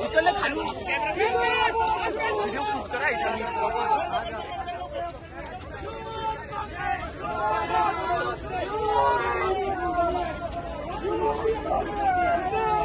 이걸로 가는 Oh, my God.